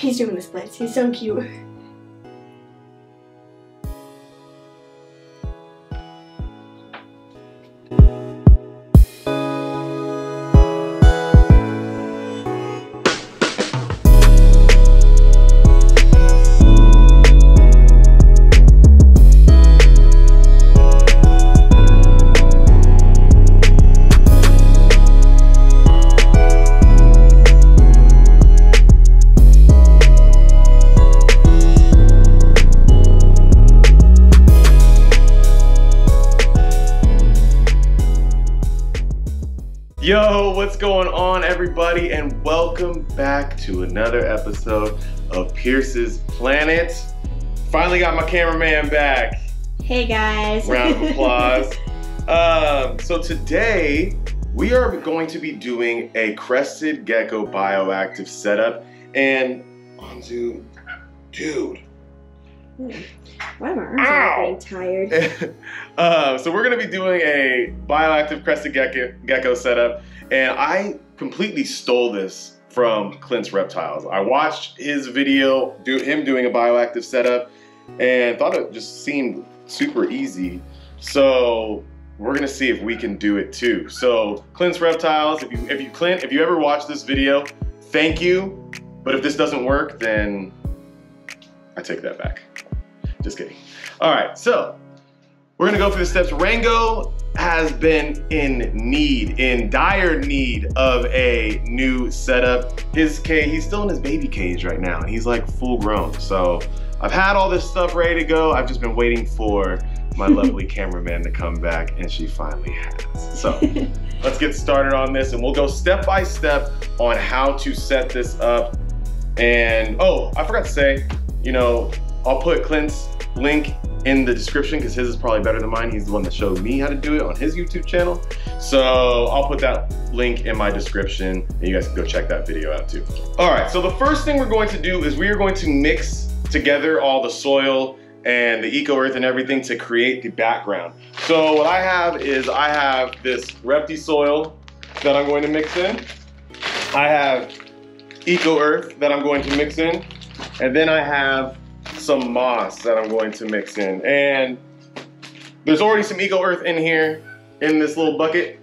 He's doing the splits. He's so cute. Yo, what's going on, everybody, and welcome back to another episode of Pierce's Planet. Finally got my cameraman back. Hey guys. Round of applause. um, so today we are going to be doing a crested gecko bioactive setup, and Anzu, dude. Why are my arms Ow. getting tired? uh, so we're gonna be doing a bioactive crested gecko, gecko setup, and I completely stole this from Clint's Reptiles. I watched his video, do him doing a bioactive setup, and thought it just seemed super easy. So we're gonna see if we can do it too. So Clint's Reptiles, if you if you Clint, if you ever watch this video, thank you. But if this doesn't work, then I take that back. Just kidding. All right, so we're gonna go through the steps. Rango has been in need, in dire need of a new setup. His cage, he's still in his baby cage right now. He's like full grown. So I've had all this stuff ready to go. I've just been waiting for my lovely cameraman to come back and she finally has. So let's get started on this and we'll go step by step on how to set this up. And oh, I forgot to say, you know, I'll put Clint's link in the description because his is probably better than mine. He's the one that showed me how to do it on his YouTube channel. So I'll put that link in my description and you guys can go check that video out too. All right, so the first thing we're going to do is we are going to mix together all the soil and the eco earth and everything to create the background. So what I have is I have this Repti soil that I'm going to mix in. I have eco earth that I'm going to mix in. And then I have some moss that I'm going to mix in. And there's already some eco earth in here in this little bucket,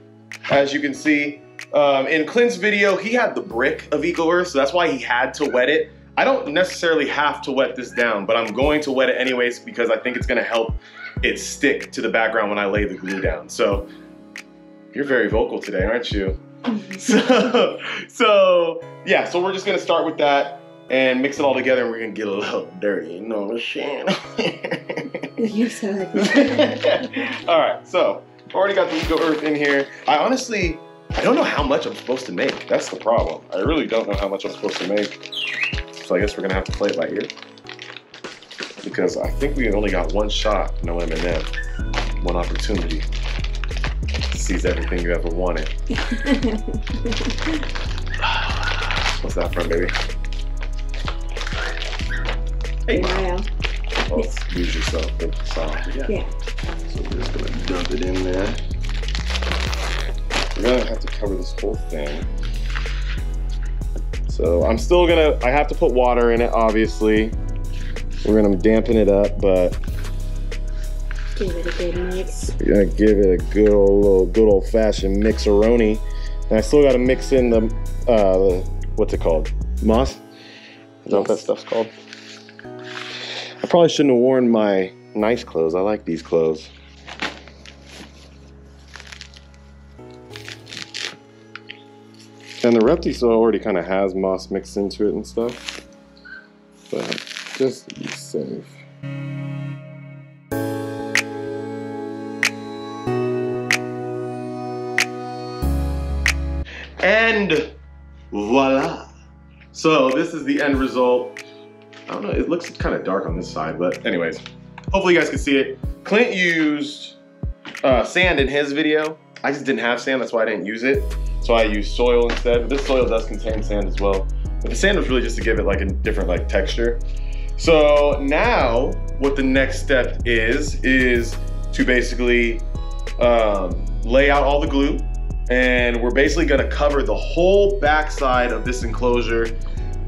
as you can see. Um, in Clint's video, he had the brick of eco earth, so that's why he had to wet it. I don't necessarily have to wet this down, but I'm going to wet it anyways because I think it's gonna help it stick to the background when I lay the glue down. So you're very vocal today, aren't you? so, so yeah, so we're just gonna start with that and mix it all together and we're gonna get a little dirty, you know what I'm saying? You're so ugly. all right, so already got the eco earth in here. I honestly, I don't know how much I'm supposed to make. That's the problem. I really don't know how much I'm supposed to make. So I guess we're gonna have to play it by ear. Because I think we only got one shot, no Eminem, one opportunity to seize everything you ever wanted. What's that from, baby? Hey, wow. oh, Lose Yourself. Yeah. Yeah. So we're just gonna dump it in there. We're gonna have to cover this whole thing. So I'm still gonna, I have to put water in it, obviously. We're gonna dampen it up, but Give it a good mix. we're gonna give it a good old, little, good old fashioned mixeroni. And I still gotta mix in the, uh, the, what's it called? Moss? Is that what that stuff's called? I probably shouldn't have worn my nice clothes. I like these clothes. And the Repti soil already kind of has moss mixed into it and stuff. But just be safe. And voila. So this is the end result. I don't know, it looks kind of dark on this side, but anyways, hopefully you guys can see it. Clint used uh, sand in his video. I just didn't have sand, that's why I didn't use it. So I used soil instead. This soil does contain sand as well. But the sand was really just to give it like a different like texture. So now what the next step is, is to basically um, lay out all the glue and we're basically gonna cover the whole backside of this enclosure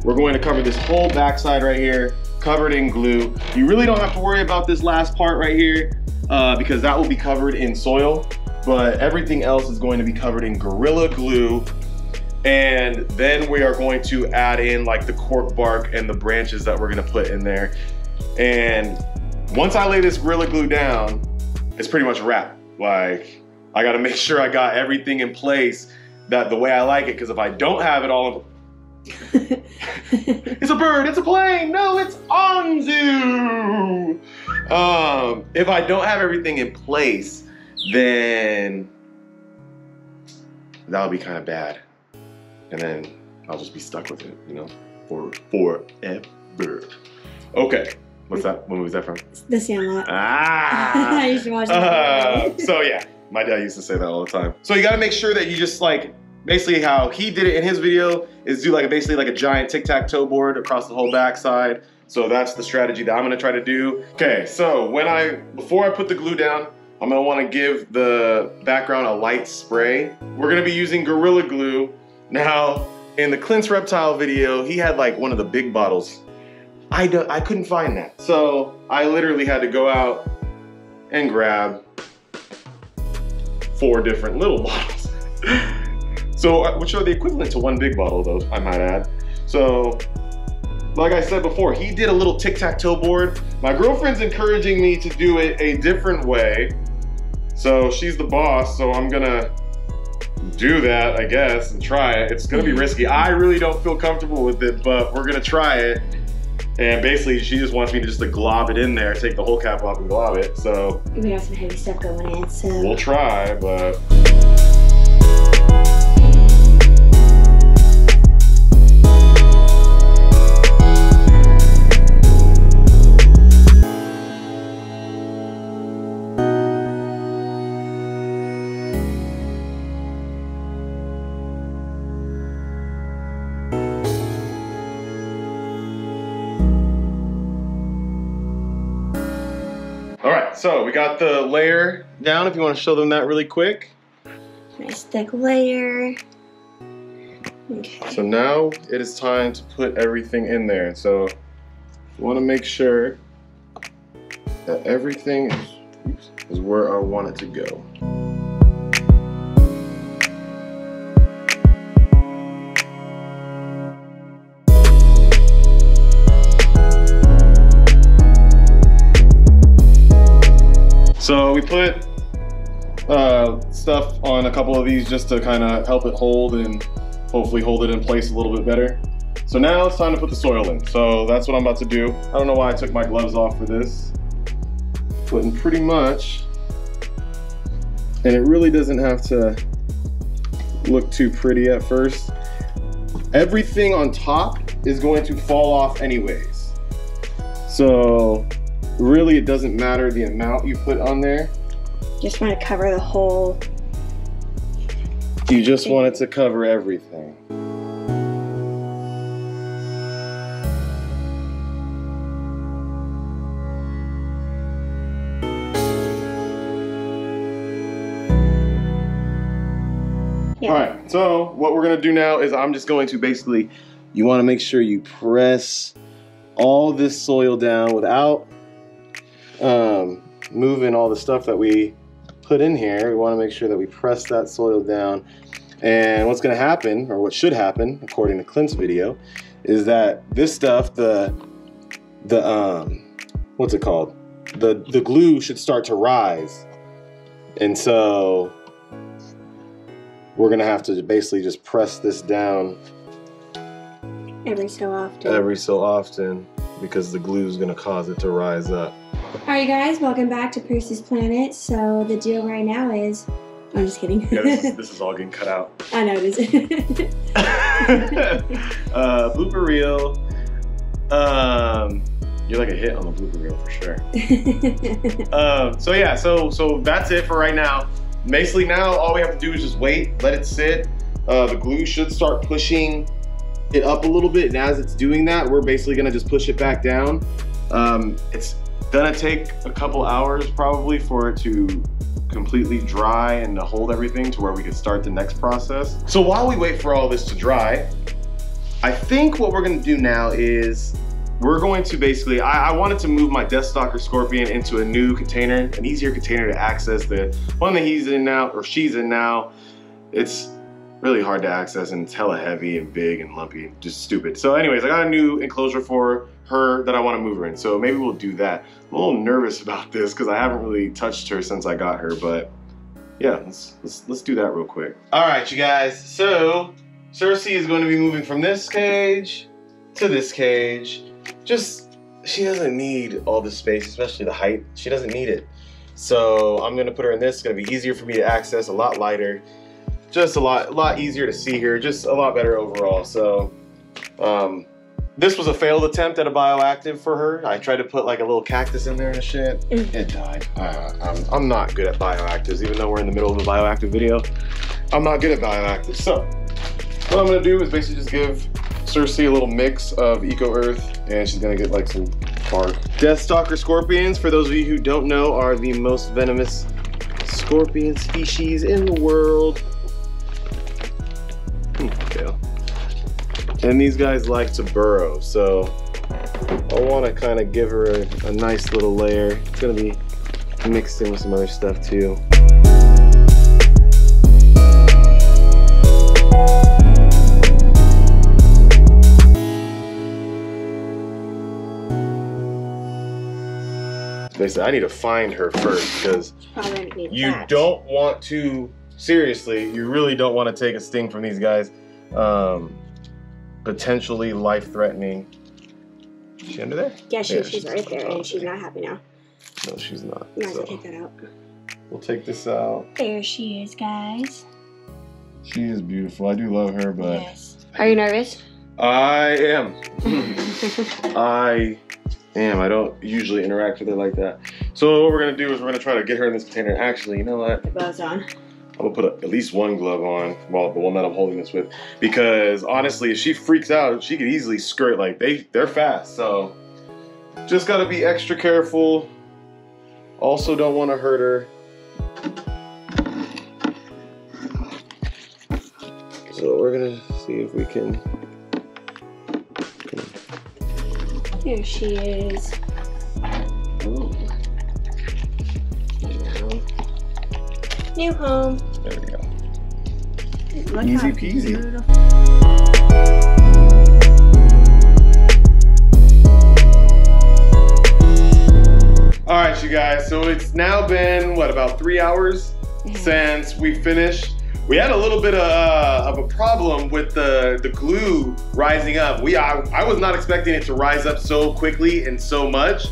we're going to cover this whole backside right here, covered in glue. You really don't have to worry about this last part right here uh, because that will be covered in soil, but everything else is going to be covered in Gorilla Glue. And then we are going to add in like the cork bark and the branches that we're gonna put in there. And once I lay this Gorilla Glue down, it's pretty much a wrap. Like, I gotta make sure I got everything in place that the way I like it, because if I don't have it all, it's a bird, it's a plane, no, it's Anzu. Um, if I don't have everything in place, then that'll be kind of bad. And then I'll just be stuck with it, you know, for forever. Okay, what's that? What movie is that from? the Sandlot. Ah. I used to watch Uh, so yeah, my dad used to say that all the time. So you got to make sure that you just like basically how he did it in his video is do like basically like a giant tic-tac-toe board across the whole backside. So that's the strategy that I'm gonna try to do. Okay, so when I before I put the glue down, I'm gonna want to give the background a light spray. We're gonna be using Gorilla Glue. Now, in the Clint's Reptile video, he had like one of the big bottles. I, do, I couldn't find that. So I literally had to go out and grab four different little bottles. So, uh, which are the equivalent to one big bottle, though, I might add. So, like I said before, he did a little tic-tac-toe board. My girlfriend's encouraging me to do it a different way. So she's the boss, so I'm gonna do that, I guess, and try it. It's gonna be risky. I really don't feel comfortable with it, but we're gonna try it. And basically, she just wants me to just to glob it in there, take the whole cap off and glob it. So We got some heavy stuff going in, so. we'll try, but. We got the layer down. If you want to show them that really quick. Nice thick layer. Okay. So now it is time to put everything in there. So you want to make sure that everything is, is where I want it to go. So we put uh, stuff on a couple of these just to kind of help it hold and hopefully hold it in place a little bit better. So now it's time to put the soil in. So that's what I'm about to do. I don't know why I took my gloves off for this. Putting pretty much, and it really doesn't have to look too pretty at first. Everything on top is going to fall off anyways. So really it doesn't matter the amount you put on there. Just want to cover the whole. You just want it to cover everything. Yeah. All right, so what we're gonna do now is I'm just going to basically, you wanna make sure you press all this soil down without um, moving all the stuff that we put in here. We wanna make sure that we press that soil down. And what's gonna happen, or what should happen, according to Clint's video, is that this stuff, the, the, um, what's it called? The, the glue should start to rise. And so we're gonna have to basically just press this down Every so often. every so often because the glue is gonna cause it to rise up. Alright, guys, welcome back to Percy's Planet. So, the deal right now is. I'm just kidding. Yeah, this, is, this is all getting cut out. I know it is. uh, blooper reel. Um, you're like a hit on the blooper reel for sure. Um, so yeah, so so that's it for right now. Basically now all we have to do is just wait, let it sit. Uh, the glue should start pushing it up a little bit, and as it's doing that, we're basically gonna just push it back down. Um, it's gonna take a couple hours probably for it to completely dry and to hold everything to where we can start the next process. So while we wait for all this to dry, I think what we're gonna do now is we're going to basically, I, I, wanted to move my Deathstalker Scorpion into a new container, an easier container to access the one that he's in now, or she's in now. It's really hard to access and it's hella heavy and big and lumpy, just stupid. So anyways, I got a new enclosure for her that I wanna move her in. So maybe we'll do that. I'm a little nervous about this because I haven't really touched her since I got her, but yeah, let's, let's, let's do that real quick. All right, you guys, so Cersei is going to be moving from this cage to this cage just she doesn't need all the space, especially the height. She doesn't need it. So I'm gonna put her in this. It's gonna be easier for me to access, a lot lighter, just a lot, a lot easier to see here, just a lot better overall. So um, this was a failed attempt at a bioactive for her. I tried to put like a little cactus in there and shit. Mm. It died. Uh, I'm, I'm not good at bioactives, even though we're in the middle of a bioactive video. I'm not good at bioactives. So what I'm gonna do is basically just give Cersei a little mix of Eco Earth, and she's gonna get like some bark. Deathstalker scorpions, for those of you who don't know, are the most venomous scorpion species in the world. And these guys like to burrow, so I want to kind of give her a, a nice little layer. It's gonna be mixed in with some other stuff too. they said I need to find her first because you don't want to seriously you really don't want to take a sting from these guys um, potentially life-threatening she under there yeah, she, yeah she's, she's, right there and she's not happy now no she's not you might so. take that out we'll take this out there she is guys she is beautiful I do love her but yes. are you nervous I am I am. I don't usually interact with her like that. So what we're gonna do is we're gonna try to get her in this container. Actually, you know what? The gloves on. I'm gonna put a, at least one glove on, well, the one that I'm holding this with, because honestly, if she freaks out, she could easily skirt. Like they, they're fast. So just gotta be extra careful. Also, don't want to hurt her. So we're gonna see if we can Here she is. Ooh. New home. There we go. Look Easy peasy. All right, you guys. So it's now been what about three hours since we finished we had a little bit of, uh, of a problem with the, the glue rising up. We I, I was not expecting it to rise up so quickly and so much,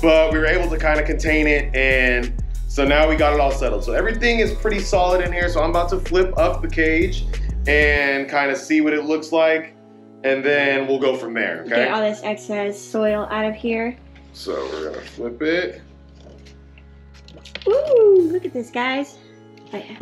but we were able to kind of contain it and so now we got it all settled. So everything is pretty solid in here. So I'm about to flip up the cage and kind of see what it looks like and then we'll go from there, okay? Get all this excess soil out of here. So we're gonna flip it. Ooh, look at this, guys. Oh, yeah.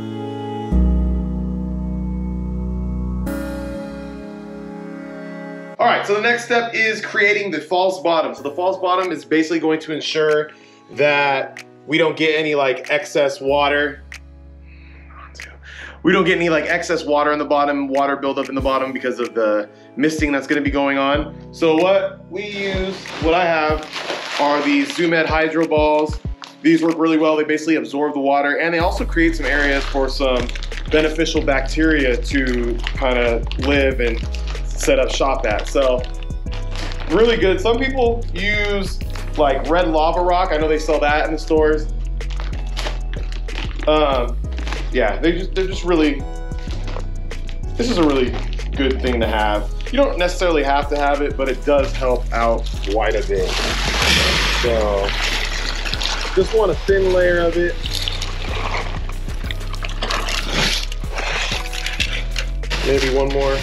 All right, so the next step is creating the false bottom. So the false bottom is basically going to ensure that we don't get any like excess water. We don't get any like excess water in the bottom, water buildup in the bottom because of the misting that's gonna be going on. So what we use, what I have are these Zoo Med Hydro Balls. These work really well. They basically absorb the water and they also create some areas for some beneficial bacteria to kind of live and set up shop at. So really good. Some people use like red lava rock. I know they sell that in the stores. Um, yeah, they just they're just really. This is a really good thing to have. You don't necessarily have to have it, but it does help out quite a bit. So just want a thin layer of it. Maybe one more.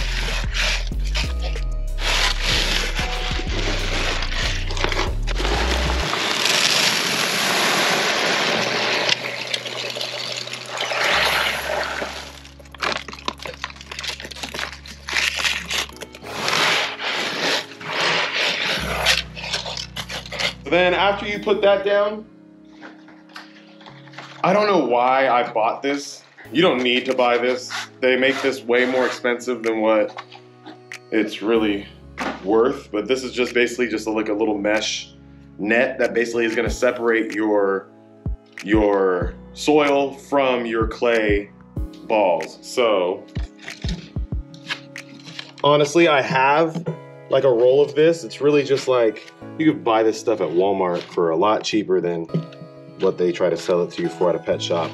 Then after you put that down, I don't know why I bought this. You don't need to buy this. They make this way more expensive than what it's really worth, but this is just basically just like a little mesh net that basically is gonna separate your, your soil from your clay balls. So, honestly, I have like a roll of this. It's really just like, you could buy this stuff at Walmart for a lot cheaper than what they try to sell it to you for at a pet shop.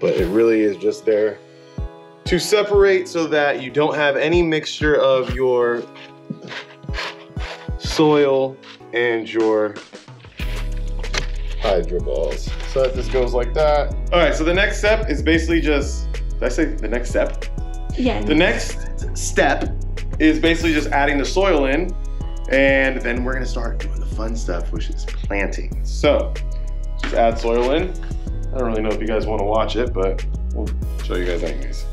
But it really is just there to separate so that you don't have any mixture of your soil and your hydro balls. So that just goes like that. All right, so the next step is basically just, did I say the next step? Yeah. The next step is basically just adding the soil in and then we're gonna start doing the fun stuff, which is planting. So just add soil in. I don't really know if you guys wanna watch it, but we'll show you guys anyways.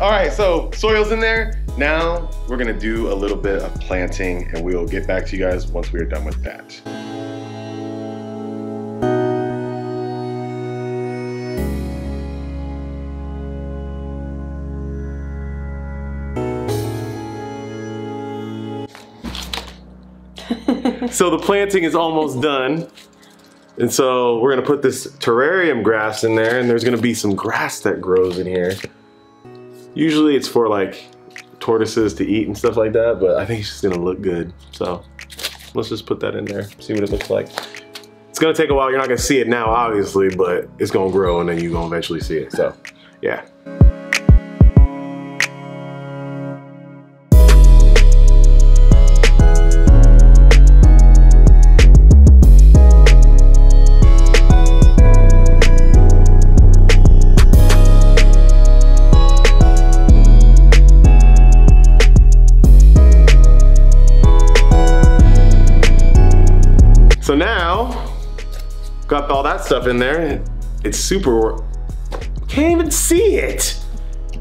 All right, so soil's in there. Now we're gonna do a little bit of planting and we'll get back to you guys once we are done with that. So the planting is almost done. And so we're gonna put this terrarium grass in there and there's gonna be some grass that grows in here. Usually it's for like tortoises to eat and stuff like that, but I think it's just gonna look good. So let's just put that in there, see what it looks like. It's gonna take a while, you're not gonna see it now obviously, but it's gonna grow and then you're gonna eventually see it, so yeah. Got all that stuff in there. It's super, can't even see it.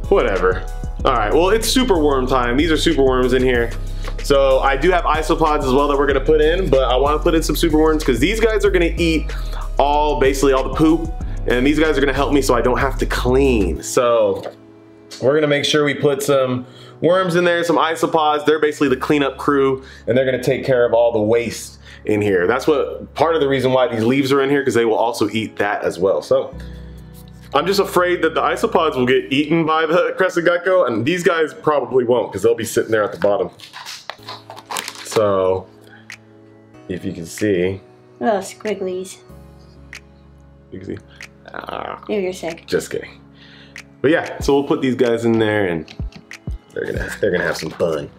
Whatever. All right, well, it's super worm time. These are super worms in here. So I do have isopods as well that we're gonna put in, but I wanna put in some super worms because these guys are gonna eat all, basically all the poop, and these guys are gonna help me so I don't have to clean. So we're gonna make sure we put some worms in there, some isopods. They're basically the cleanup crew, and they're gonna take care of all the waste in here. That's what part of the reason why these leaves are in here because they will also eat that as well. So I'm just afraid that the isopods will get eaten by the crested gecko and these guys probably won't because they'll be sitting there at the bottom. So if you can see. Little squigglies. You can see. Ah, you're sick. just kidding. But yeah, so we'll put these guys in there and they're gonna they're gonna have some fun.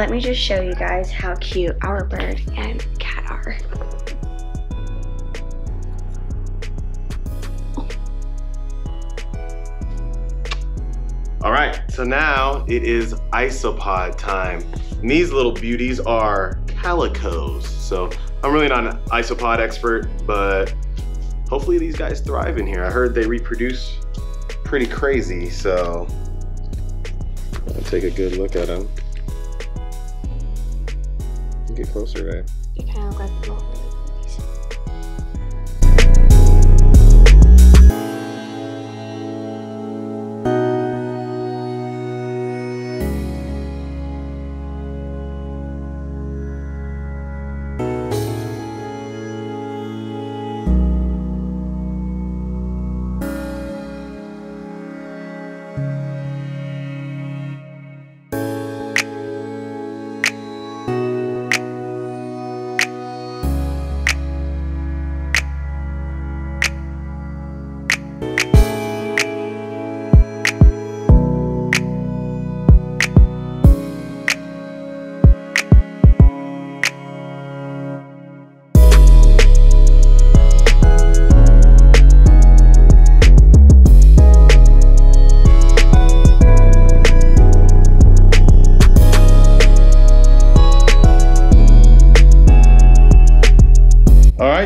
Let me just show you guys how cute our bird and cat are. All right, so now it is isopod time. And these little beauties are calicos. So I'm really not an isopod expert, but hopefully these guys thrive in here. I heard they reproduce pretty crazy, so I'll take a good look at them. Get closer, right? You kind of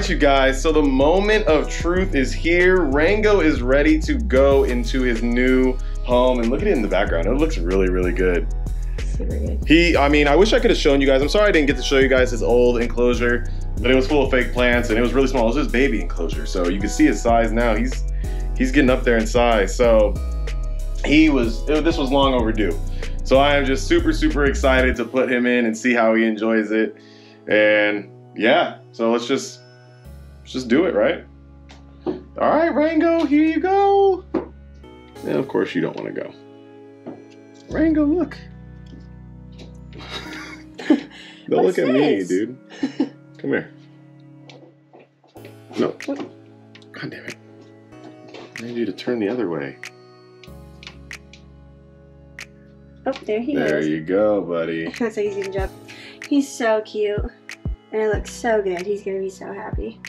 right, you guys. So the moment of truth is here. Rango is ready to go into his new home, and look at it in the background. It looks really, really good. He, I mean, I wish I could have shown you guys. I'm sorry I didn't get to show you guys his old enclosure, but it was full of fake plants and it was really small. It was his baby enclosure, so you can see his size now. He's he's getting up there in size. So he was. It, this was long overdue. So I am just super, super excited to put him in and see how he enjoys it. And yeah, so let's just just do it, right? All right, Rango, here you go. And of course, you don't want to go. Rango, look. Don't look at me, dude. Come here. No. What? God damn it. I need you to turn the other way. Oh, there he There is. There you go, buddy. That's like he's gonna jump. He's so cute. And it looks so good. He's gonna be so happy.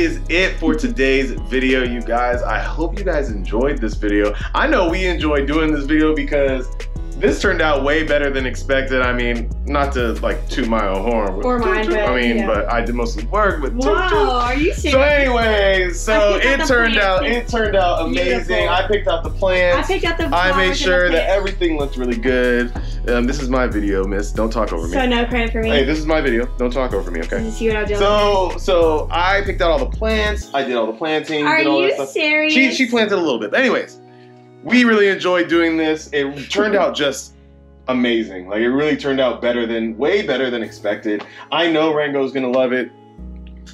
Is it for today's video, you guys. I hope you guys enjoyed this video. I know we enjoyed doing this video because this turned out way better than expected. I mean, not to like toot my own horn. Or mine, but, I mean, yeah. but I did most of the work with toot toot. Wow, are you serious? So anyways, so I picked out it turned out it turned out amazing. Beautiful. I picked out the plants. I picked out the I made sure that everything looked really good. Um, this is my video, miss. Don't talk over me. So no credit for me. Hey, this is my video. Don't talk over me, okay? You see what I'm doing? So, so I picked out all the plants. I did all the planting. are did all that you stuff. serious? She she planted a little bit. But anyways, we really enjoyed doing this. It turned out just amazing. Like it really turned out better than way better than expected. I know Rango's gonna love it.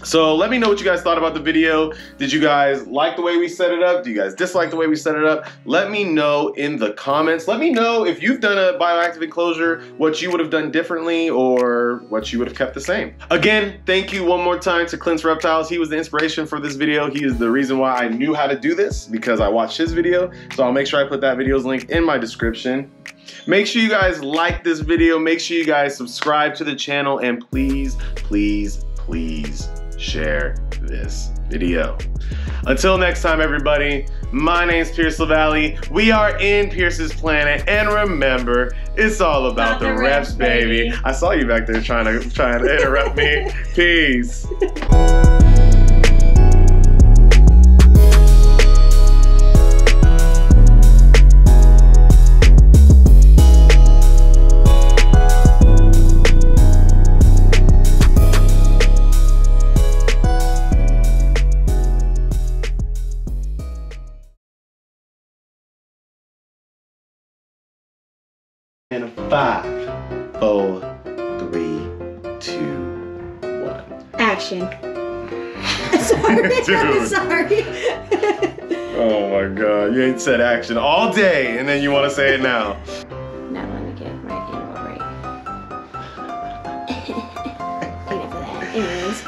So let me know what you guys thought about the video. Did you guys like the way we set it up? Do you guys dislike the way we set it up? Let me know in the comments. Let me know if you've done a bioactive enclosure, what you would have done differently or what you would have kept the same. Again, thank you one more time to Clint's Reptiles. He was the inspiration for this video. He is the reason why I knew how to do this because I watched his video. So I'll make sure I put that video's link in my description. Make sure you guys like this video. Make sure you guys subscribe to the channel and please, please, please share this video. Until next time, everybody, my name's Pierce Lavallee. We are in Pierce's Planet, and remember, it's all about, About the, the reps, reps, baby. baby. I saw you back there trying to trying to interrupt me. Peace. one. Action. sorry. Dude. sorry. Oh my god, you ain't said action all day, and then you want to say it now. now let me get my angle right. Enough of that. Anyways.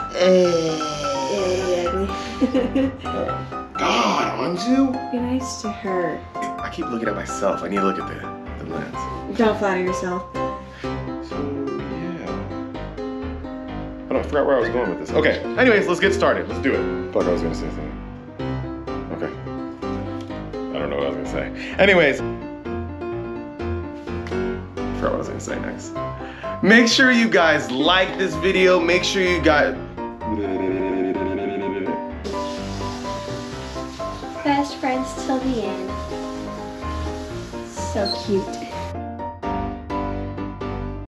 Yeah, God, Anju? Be nice to her. I keep looking at myself. I need to look at the, the lens. Don't flatter yourself. Forgot where I was going with this. Okay, anyways, let's get started. Let's do it. Fuck, I was gonna say something. Okay. I don't know what I was gonna say. Anyways. forgot what I was gonna say next. Make sure you guys like this video. Make sure you guys. Best friends till the end. So cute.